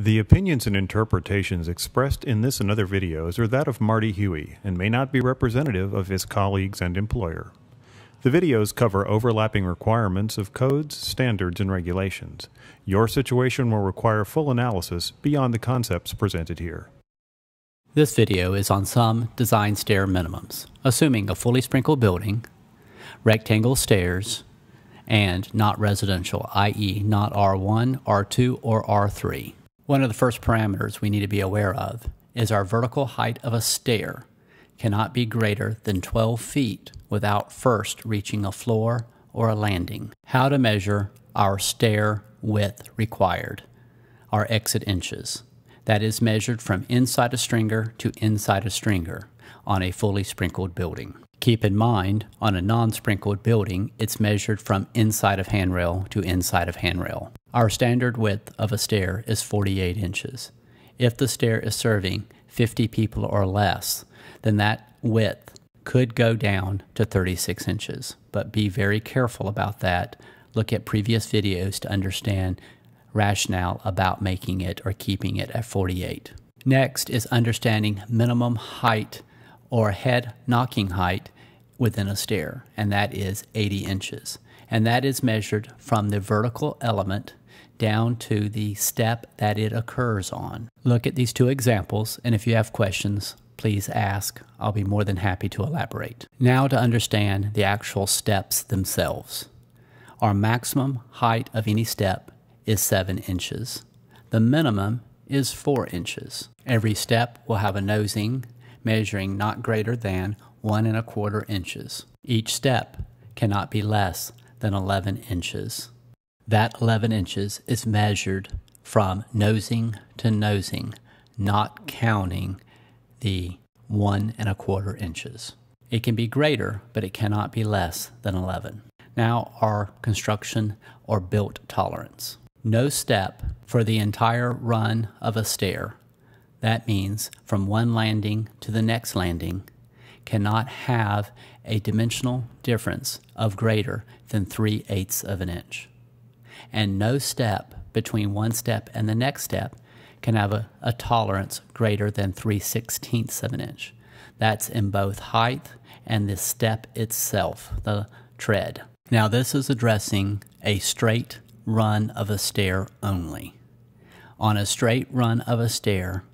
The opinions and interpretations expressed in this and other videos are that of Marty Huie and may not be representative of his colleagues and employer. The videos cover overlapping requirements of codes, standards, and regulations. Your situation will require full analysis beyond the concepts presented here. This video is on some design stair minimums, assuming a fully sprinkled building, rectangle stairs, and not residential, i.e. not R1, R2, or R3. One of the first parameters we need to be aware of is our vertical height of a stair cannot be greater than 12 feet without first reaching a floor or a landing. How to measure our stair width required, our exit inches. That is measured from inside a stringer to inside a stringer on a fully sprinkled building. Keep in mind, on a non-sprinkled building, it's measured from inside of handrail to inside of handrail. Our standard width of a stair is 48 inches. If the stair is serving 50 people or less, then that width could go down to 36 inches. But be very careful about that. Look at previous videos to understand rationale about making it or keeping it at 48. Next is understanding minimum height or head knocking height within a stair, and that is 80 inches. And that is measured from the vertical element down to the step that it occurs on. Look at these two examples, and if you have questions, please ask. I'll be more than happy to elaborate. Now to understand the actual steps themselves. Our maximum height of any step is 7 inches. The minimum is 4 inches. Every step will have a nosing measuring not greater than one and a quarter inches. Each step cannot be less than 11 inches. That 11 inches is measured from nosing to nosing, not counting the one and a quarter inches. It can be greater, but it cannot be less than 11. Now, our construction or built tolerance. No step for the entire run of a stair. That means from one landing to the next landing cannot have a dimensional difference of greater than 3 eighths of an inch and no step between one step and the next step can have a, a tolerance greater than 3 sixteenths of an inch. That's in both height and the step itself, the tread. Now this is addressing a straight run of a stair only. On a straight run of a stair,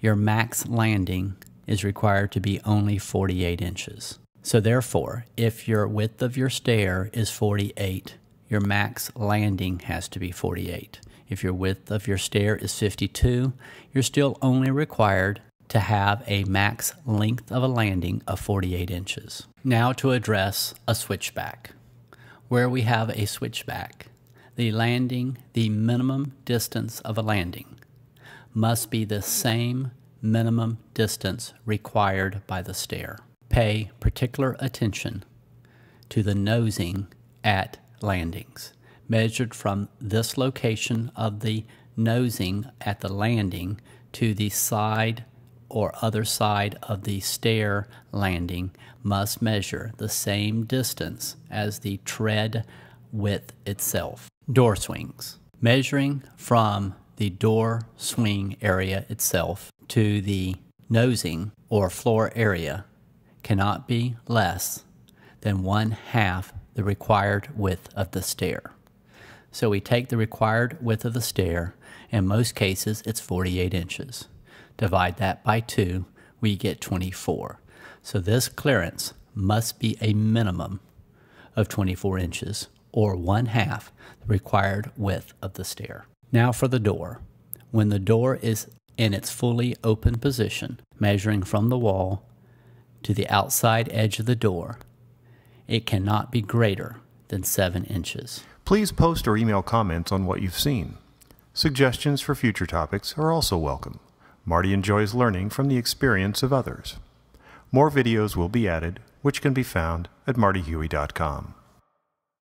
your max landing is required to be only 48 inches. So therefore, if your width of your stair is 48, your max landing has to be 48. If your width of your stair is 52, you're still only required to have a max length of a landing of 48 inches. Now to address a switchback. Where we have a switchback, the landing, the minimum distance of a landing, must be the same minimum distance required by the stair. Pay particular attention to the nosing at landings, measured from this location of the nosing at the landing to the side or other side of the stair landing must measure the same distance as the tread width itself. Door swings. Measuring from the door swing area itself to the nosing or floor area cannot be less than one half the required width of the stair. So we take the required width of the stair, in most cases it's 48 inches. Divide that by 2, we get 24. So this clearance must be a minimum of 24 inches, or one half the required width of the stair. Now for the door. When the door is in its fully open position, measuring from the wall to the outside edge of the door, it cannot be greater than 7 inches. Please post or email comments on what you've seen. Suggestions for future topics are also welcome. Marty enjoys learning from the experience of others. More videos will be added, which can be found at martyhuie.com.